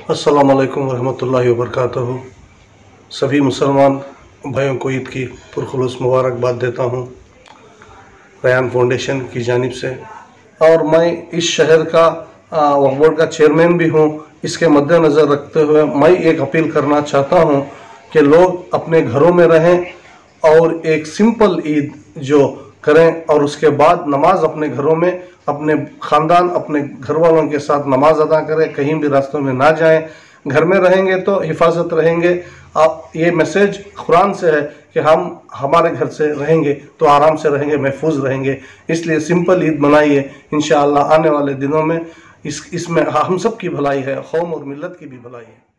असलकम वरहमल वबरक सभी मुसलमान भाइयों को ईद की पुरखलूस मुबारकबाद देता हूँ। रयान फाउंडेशन की जानब से। और मैं इस शहर का वक्फ बोर्ड का चेयरमैन भी हूँ। इसके मद्देनज़र रखते हुए मैं एक अपील करना चाहता हूँ कि लोग अपने घरों में रहें और एक सिंपल ईद जो करें और उसके बाद नमाज़ अपने घरों में, अपने ख़ानदान, अपने घर वालों के साथ नमाज़ अदा करें, कहीं भी रास्तों में ना जाएँ। घर में रहेंगे तो हिफाजत रहेंगे। आप, ये मैसेज कुरान से है कि हम, हमारे घर से रहेंगे तो आराम से रहेंगे, महफूज रहेंगे। इसलिए सिंपल ईद मनाइए इन आने वाले दिनों में। इस, इसमें हम सब की भलाई है, कौम और मिलत की भी भलाई है।